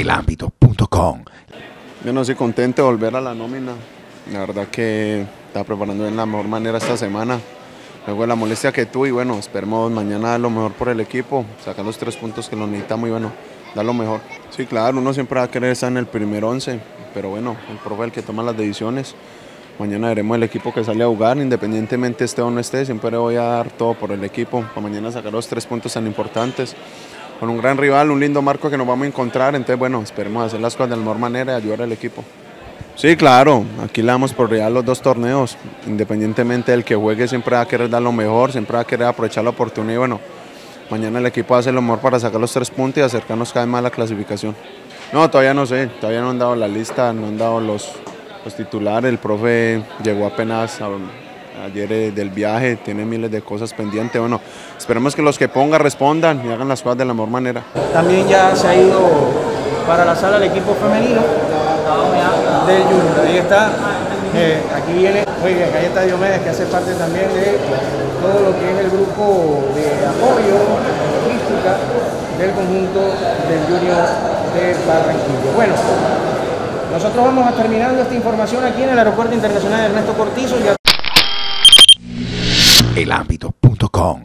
elambito.com. Yo no soy contento de volver a la nómina. La verdad que estaba preparando de la mejor manera esta semana. Luego de la molestia que tuve y bueno, esperemos mañana dar lo mejor por el equipo, sacar los tres puntos que lo necesitamos y bueno, dar lo mejor. Sí, claro, uno siempre va a querer estar en el primer once, pero bueno, el profe es el que toma las decisiones. Mañana veremos el equipo que sale a jugar, independientemente esté o no esté, siempre voy a dar todo por el equipo, para mañana sacar los tres puntos tan importantes. Con un gran rival, un lindo marco que nos vamos a encontrar, entonces bueno, esperemos hacer las cosas de la mejor manera y ayudar al equipo. Sí, claro, aquí le damos por real los dos torneos, independientemente del que juegue siempre va a querer dar lo mejor, siempre va a querer aprovechar la oportunidad y bueno, mañana el equipo hace lo mejor para sacar los tres puntos y acercarnos cada vez más a la clasificación. No, todavía no sé, todavía no han dado la lista, no han dado los, los titulares, el profe llegó apenas a, ayer eh, del viaje, tiene miles de cosas pendientes, bueno, esperemos que los que pongan respondan y hagan las cosas de la mejor manera. También ya se ha ido para la sala el equipo femenino del Junior. Ahí está, eh, aquí viene, oye, ahí está Diomedes que hace parte también de todo lo que es el grupo de apoyo, logística del conjunto del Junior de Barranquilla. Bueno, nosotros vamos a terminando esta información aquí en el Aeropuerto Internacional Ernesto Cortizo. Ya elambito.com.